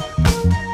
Música